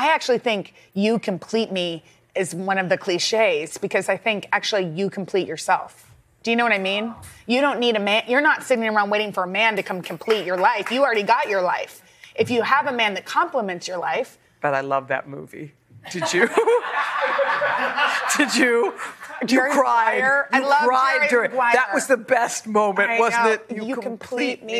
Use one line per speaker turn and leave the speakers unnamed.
I actually think you complete me is one of the cliches because I think actually you complete yourself. Do you know what I mean? You don't need a man. You're not sitting around waiting for a man to come complete your life. You already got your life. If you have a man that complements your life,
But I love that movie. Did you? Did you?
Jerry
you cried.
Maguire. I love
cried
Jerry
during.
Maguire.
That was the best moment,
I
wasn't
know,
it?
you complete me